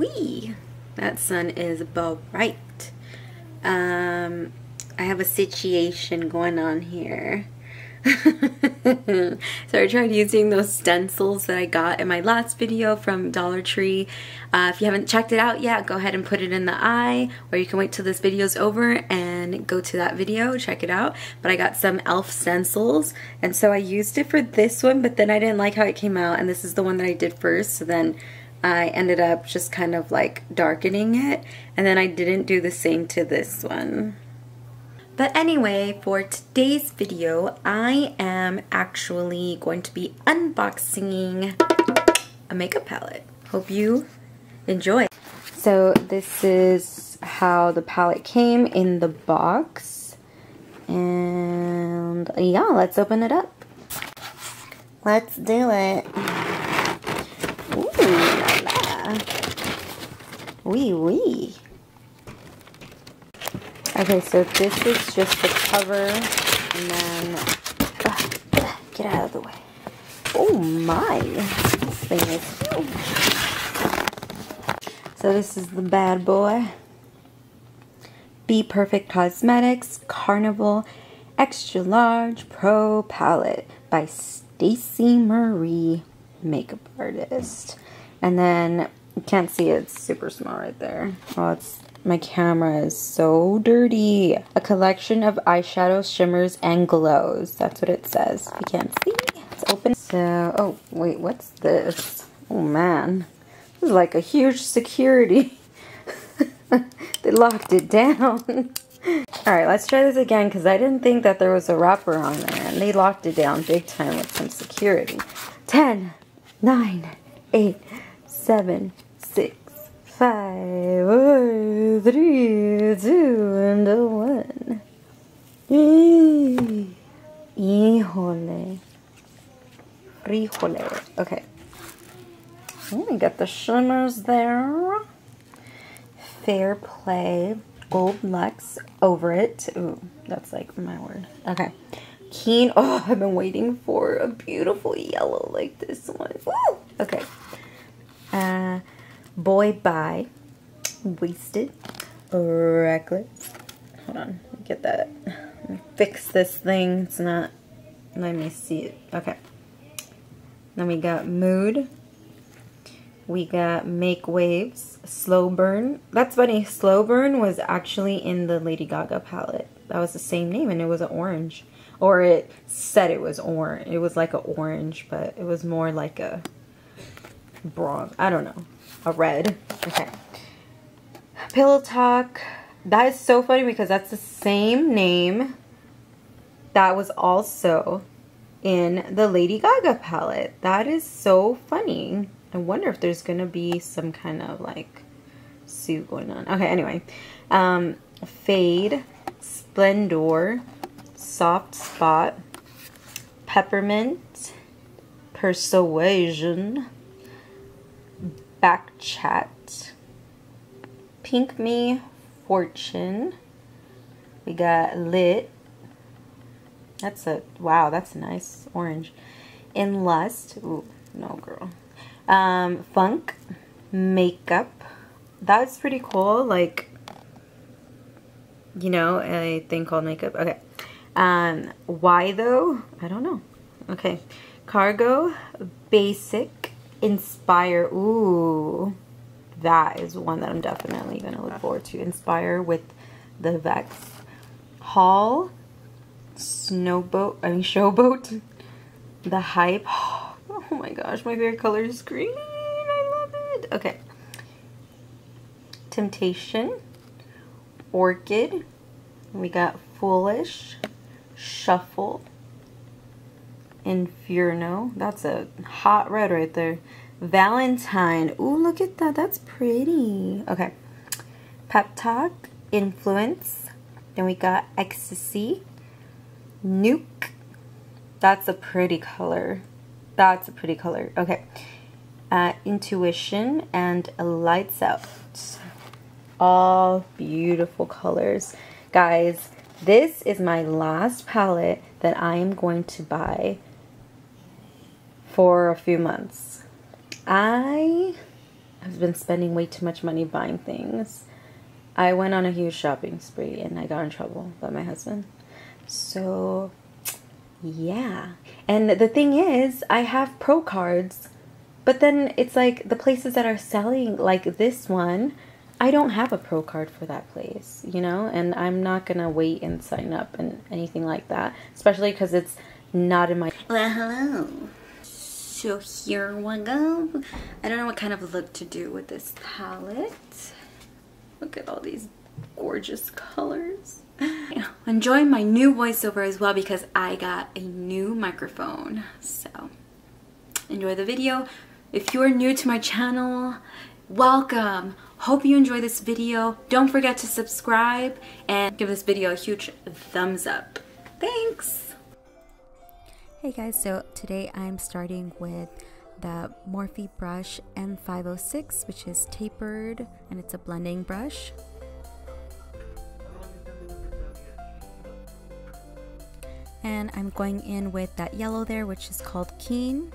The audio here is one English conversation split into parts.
wee. That sun is bright. Um, I have a situation going on here. so I tried using those stencils that I got in my last video from Dollar Tree. Uh, if you haven't checked it out yet, go ahead and put it in the eye, or you can wait till this video is over and go to that video, check it out. But I got some e.l.f. stencils, and so I used it for this one, but then I didn't like how it came out, and this is the one that I did first, so then I ended up just kind of like darkening it, and then I didn't do the same to this one. But anyway, for today's video, I am actually going to be unboxing a makeup palette. Hope you enjoy. So this is how the palette came in the box. And yeah, let's open it up. Let's do it. Wee wee. Okay, so this is just the cover, and then, uh, get out of the way. Oh my, this thing is huge. So this is the bad boy. BPerfect Cosmetics Carnival Extra Large Pro Palette by Stacey Marie, makeup artist. And then, you can't see it, it's super small right there. Oh, it's my camera is so dirty. A collection of eyeshadows, shimmers, and glows. That's what it says. You can't see, it's open. So, oh, wait, what's this? Oh, man. This is like a huge security. they locked it down. Alright, let's try this again because I didn't think that there was a wrapper on there. And they locked it down big time with some security. 10, 9, 8, 7, 6, five, four, three, two, and a one. Híjole. Frijole. Okay. We got the shimmers there. Fair Play Gold Luxe over it. Ooh, that's like my word. Okay. Keen. Oh, I've been waiting for a beautiful yellow like this one. Woo! Okay. Uh, Boy Bye, Wasted, Reckless. Hold on, get that. Fix this thing. It's not. Let me see it. Okay. Then we got Mood. We got Make Waves, Slow Burn. That's funny. Slow Burn was actually in the Lady Gaga palette. That was the same name, and it was an orange. Or it said it was orange. It was like an orange, but it was more like a bronze. I don't know a red. Okay. Pillow Talk. That is so funny because that's the same name that was also in the Lady Gaga palette. That is so funny. I wonder if there's going to be some kind of like suit going on. Okay, anyway. Um, Fade, Splendor, Soft Spot, Peppermint, Persuasion, Back Chat, Pink Me, Fortune. We got Lit. That's a, wow, that's a nice orange. In Lust. Ooh, no girl. Um, Funk. Makeup. That's pretty cool. Like, you know, a thing called makeup. Okay. Um, why though? I don't know. Okay. Cargo. Basic Inspire. Ooh, that is one that I'm definitely going to look forward to. Inspire with the Vex. Haul. Snowboat. I mean, Showboat. The Hype. Oh my gosh, my favorite color is green. I love it. Okay. Temptation. Orchid. We got Foolish. Shuffle. Inferno. That's a hot red right there. Valentine. Ooh, look at that. That's pretty. Okay. Pep Talk. Influence. Then we got Ecstasy. Nuke. That's a pretty color. That's a pretty color. Okay. Uh, Intuition and Lights Out. All beautiful colors. Guys, this is my last palette that I am going to buy for a few months. I I've been spending way too much money buying things. I went on a huge shopping spree and I got in trouble by my husband. So, yeah. And the thing is, I have pro cards, but then it's like the places that are selling, like this one, I don't have a pro card for that place, you know, and I'm not gonna wait and sign up and anything like that, especially because it's not in my. Well, hello. So here we go. I don't know what kind of look to do with this palette. Look at all these gorgeous colors. Enjoying my new voiceover as well because I got a new microphone. So enjoy the video. If you're new to my channel, welcome. Hope you enjoy this video. Don't forget to subscribe and give this video a huge thumbs up. Thanks! Hey guys, so today I'm starting with the Morphe brush M506, which is tapered and it's a blending brush. And I'm going in with that yellow there, which is called Keen.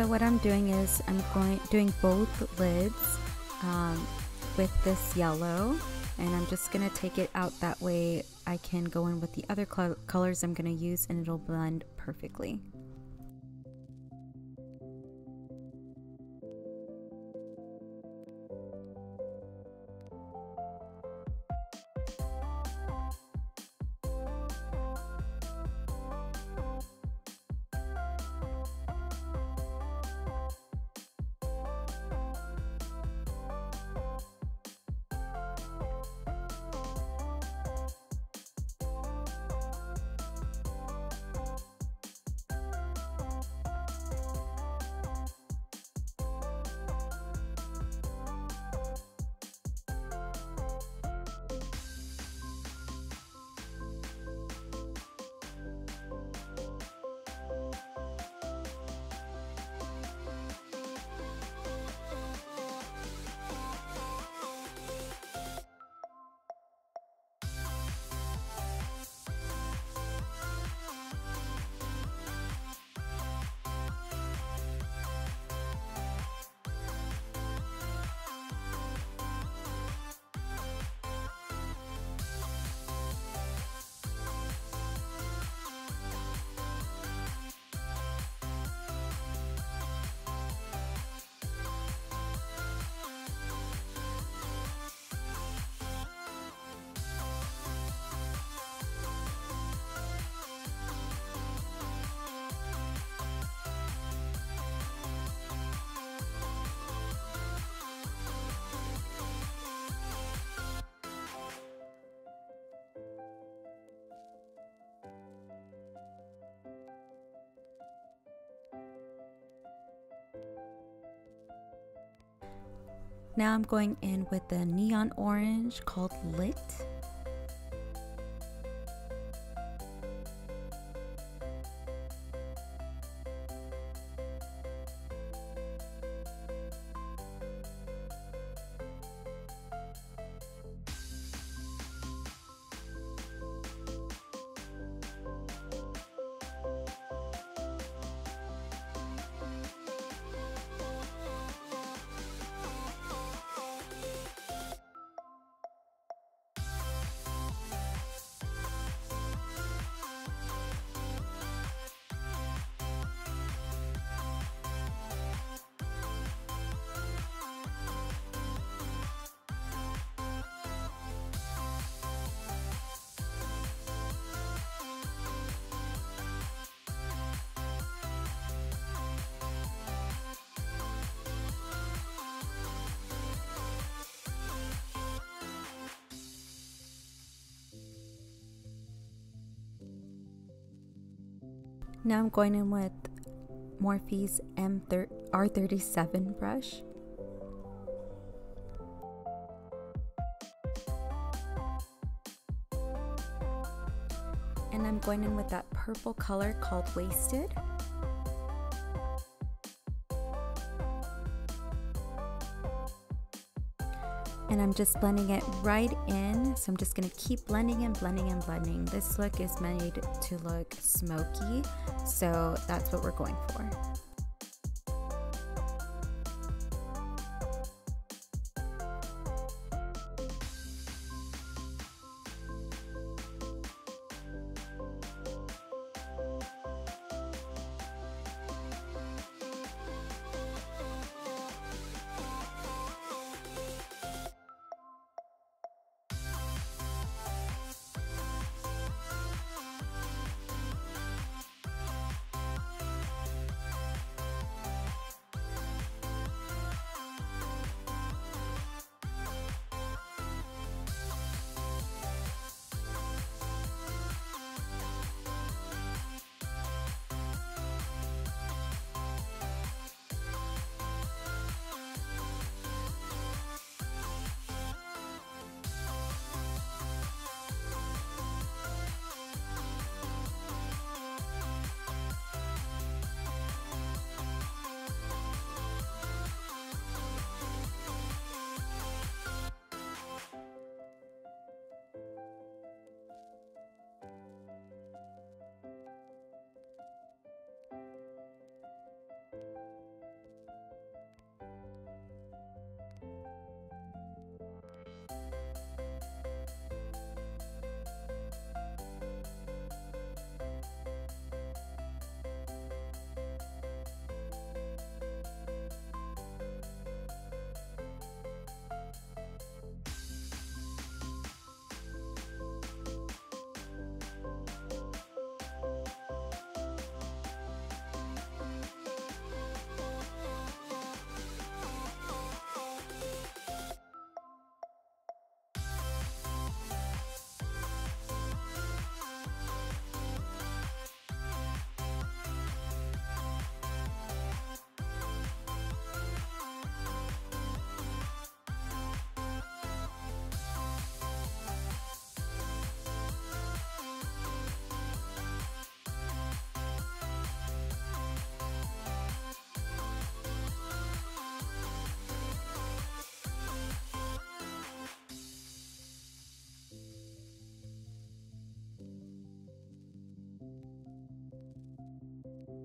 So what I'm doing is I'm going doing both lids um, with this yellow and I'm just going to take it out that way I can go in with the other colors I'm going to use and it'll blend perfectly. Now I'm going in with the neon orange called Lit. Now I'm going in with Morphe's M R37 brush. And I'm going in with that purple color called Wasted. and I'm just blending it right in. So I'm just gonna keep blending and blending and blending. This look is made to look smoky, so that's what we're going for.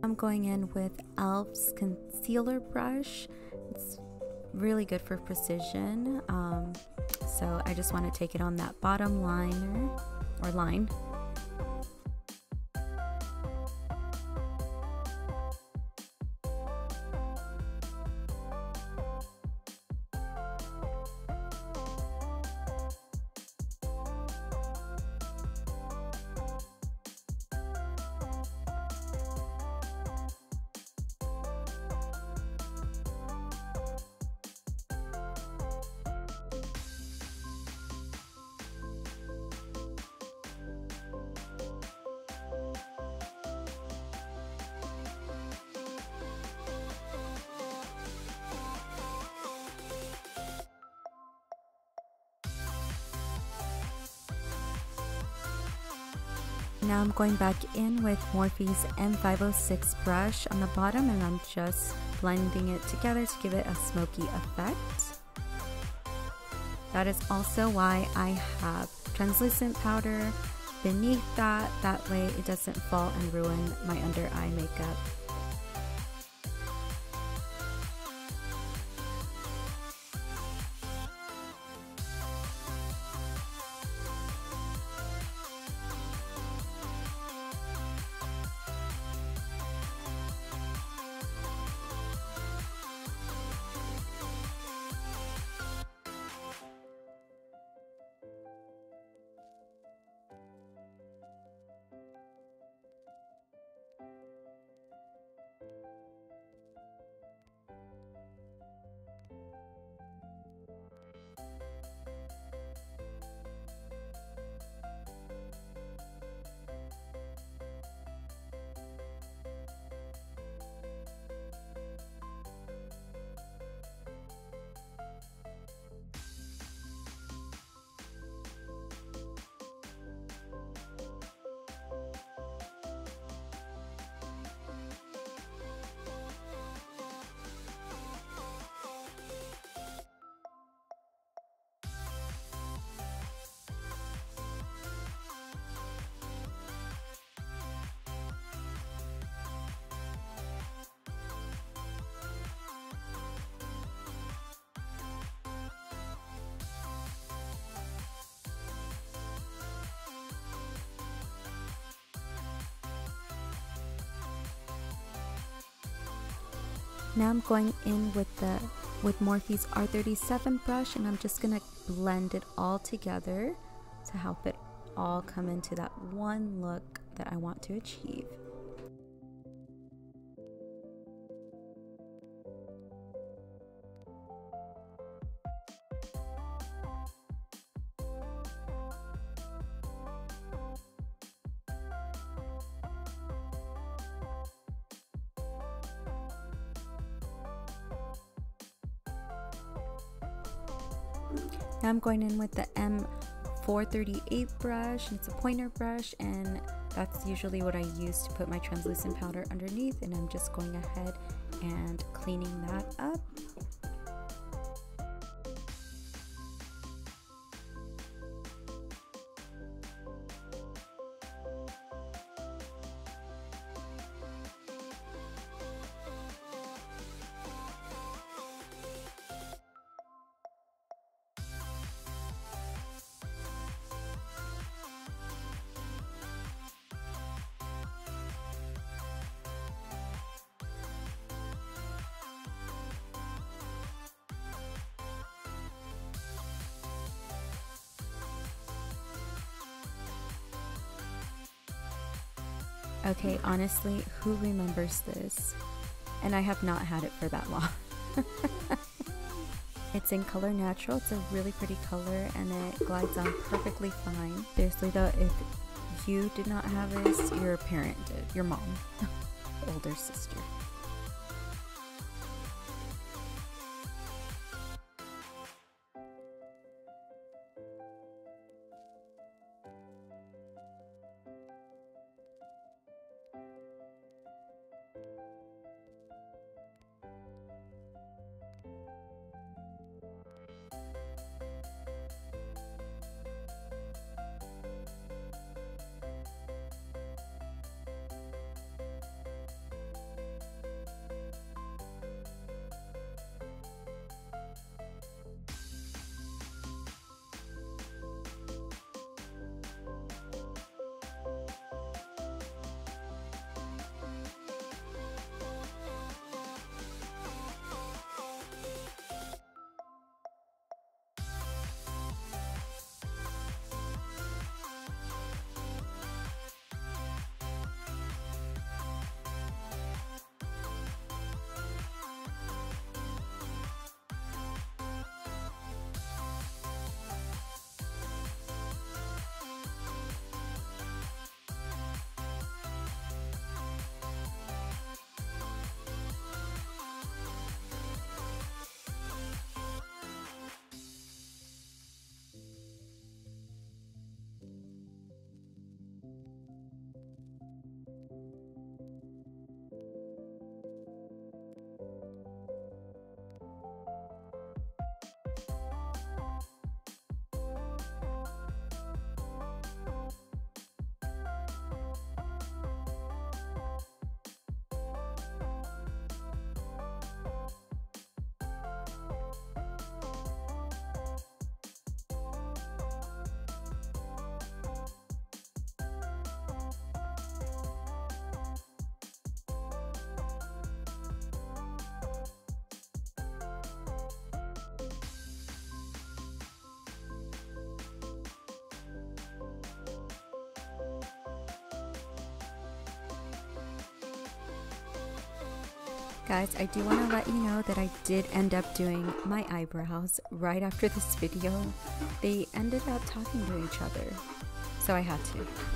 I'm going in with e.l.f.'s concealer brush. It's really good for precision. Um, so I just want to take it on that bottom liner or line Now I'm going back in with Morphe's M506 brush on the bottom and I'm just blending it together to give it a smoky effect. That is also why I have translucent powder beneath that, that way it doesn't fall and ruin my under eye makeup. Now I'm going in with the with Morphe's R37 brush and I'm just gonna blend it all together to help it all come into that one look that I want to achieve. Now I'm going in with the M438 brush. It's a pointer brush and that's usually what I use to put my translucent powder underneath and I'm just going ahead and cleaning that up. Okay, honestly, who remembers this? And I have not had it for that long. it's in color natural, it's a really pretty color and it glides on perfectly fine. Seriously though, if you did not have this, your parent did, your mom, older sister. Guys, I do want to let you know that I did end up doing my eyebrows right after this video. They ended up talking to each other, so I had to.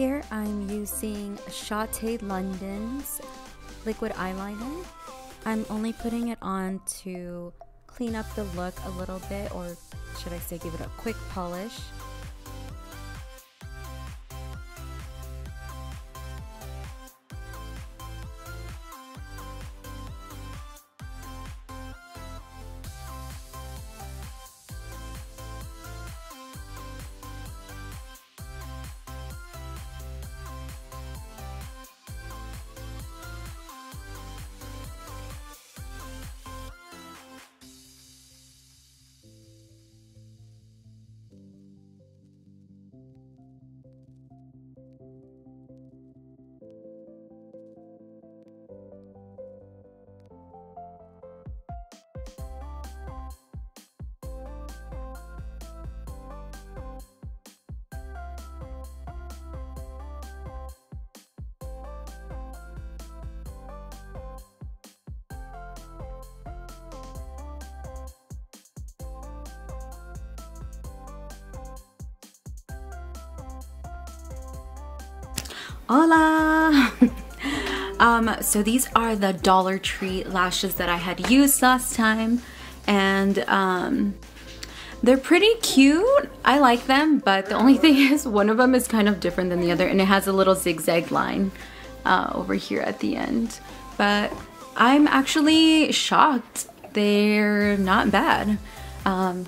Here I'm using Ciaté London's liquid eyeliner. I'm only putting it on to clean up the look a little bit or should I say give it a quick polish. Hola! um, so these are the Dollar Tree lashes that I had used last time. And um, they're pretty cute. I like them, but the only thing is one of them is kind of different than the other and it has a little zigzag line uh, over here at the end. But I'm actually shocked. They're not bad. Um,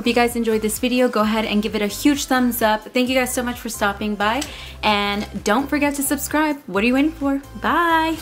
Hope you guys enjoyed this video. Go ahead and give it a huge thumbs up. Thank you guys so much for stopping by. And don't forget to subscribe. What are you waiting for? Bye.